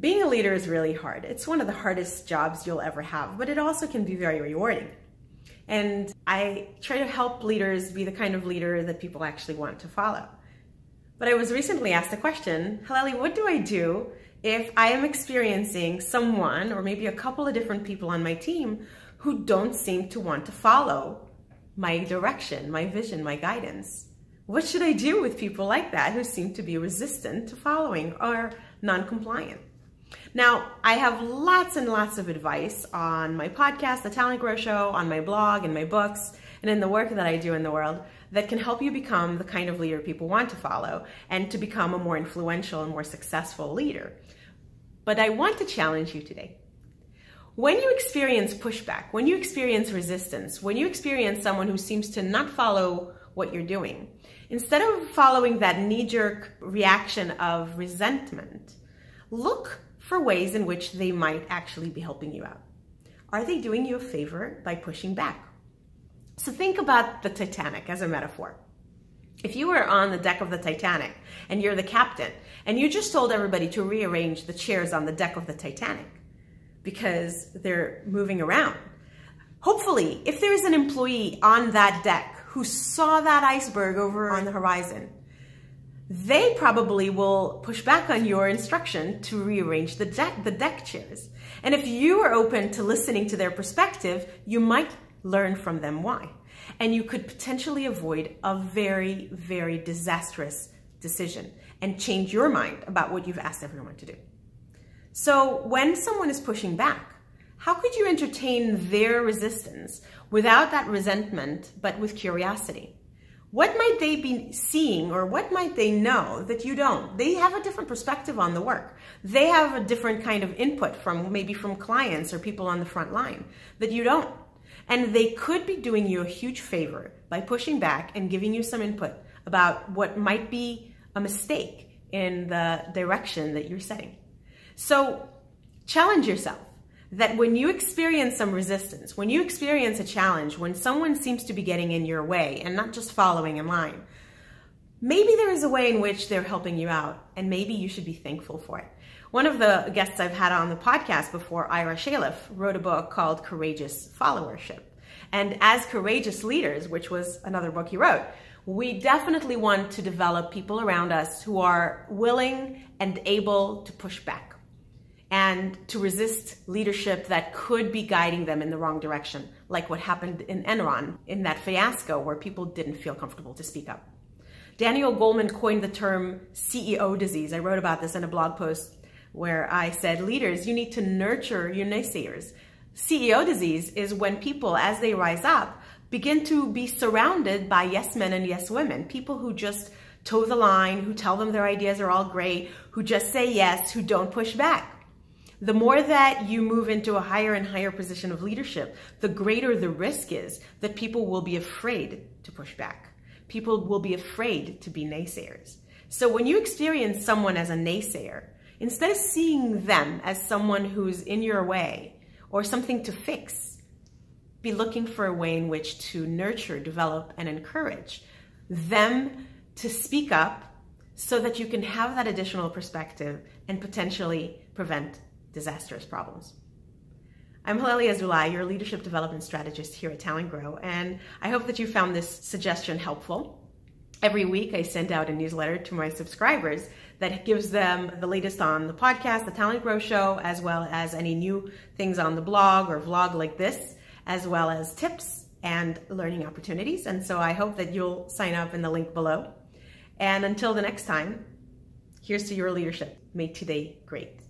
Being a leader is really hard. It's one of the hardest jobs you'll ever have, but it also can be very rewarding. And I try to help leaders be the kind of leader that people actually want to follow. But I was recently asked a question, Halelly, what do I do if I am experiencing someone or maybe a couple of different people on my team who don't seem to want to follow my direction, my vision, my guidance? What should I do with people like that who seem to be resistant to following or non-compliant? Now, I have lots and lots of advice on my podcast, The TalentGrow Show, on my blog, in my books, and in the work that I do in the world that can help you become the kind of leader people want to follow and to become a more influential and more successful leader. But I want to challenge you today. When you experience pushback, when you experience resistance, when you experience someone who seems to not follow what you're doing, instead of following that knee jerk reaction of resentment, look for ways in which they might actually be helping you out. Are they doing you a favor by pushing back? So think about the Titanic as a metaphor. If you were on the deck of the Titanic and you're the captain and you just told everybody to rearrange the chairs on the deck of the Titanic because they're moving around, hopefully, if there is an employee on that deck who saw that iceberg over on the horizon they probably will push back on your instruction to rearrange the deck, the deck chairs. And if you are open to listening to their perspective, you might learn from them why. And you could potentially avoid a very, very disastrous decision and change your mind about what you've asked everyone to do. So when someone is pushing back, how could you entertain their resistance without that resentment, but with curiosity? What might they be seeing or what might they know that you don't? They have a different perspective on the work. They have a different kind of input from maybe from clients or people on the front line that you don't. And they could be doing you a huge favor by pushing back and giving you some input about what might be a mistake in the direction that you're setting. So challenge yourself that when you experience some resistance, when you experience a challenge, when someone seems to be getting in your way and not just following in line, maybe there is a way in which they're helping you out and maybe you should be thankful for it. One of the guests I've had on the podcast before, Ira Chaleff, wrote a book called Courageous Followership. And as courageous leaders, which was another book he wrote, we definitely want to develop people around us who are willing and able to push back and to resist leadership that could be guiding them in the wrong direction, like what happened in Enron in that fiasco where people didn't feel comfortable to speak up. Daniel Goleman coined the term CEO disease. I wrote about this in a blog post where I said, leaders, you need to nurture your naysayers. CEO disease is when people, as they rise up, begin to be surrounded by yes men and yes women, people who just toe the line, who tell them their ideas are all great, who just say yes, who don't push back. The more that you move into a higher and higher position of leadership, the greater the risk is that people will be afraid to push back. People will be afraid to be naysayers. So when you experience someone as a naysayer, instead of seeing them as someone who's in your way or something to fix, be looking for a way in which to nurture, develop, and encourage them to speak up so that you can have that additional perspective and potentially prevent disastrous problems. I'm Halelly Azulay, your leadership development strategist here at TalentGrow, and I hope that you found this suggestion helpful. Every week, I send out a newsletter to my subscribers that gives them the latest on the podcast, the TalentGrow Show, as well as any new things on the blog or vlog like this, as well as tips and learning opportunities. And so I hope that you'll sign up in the link below. And until the next time, here's to your leadership. Make today great.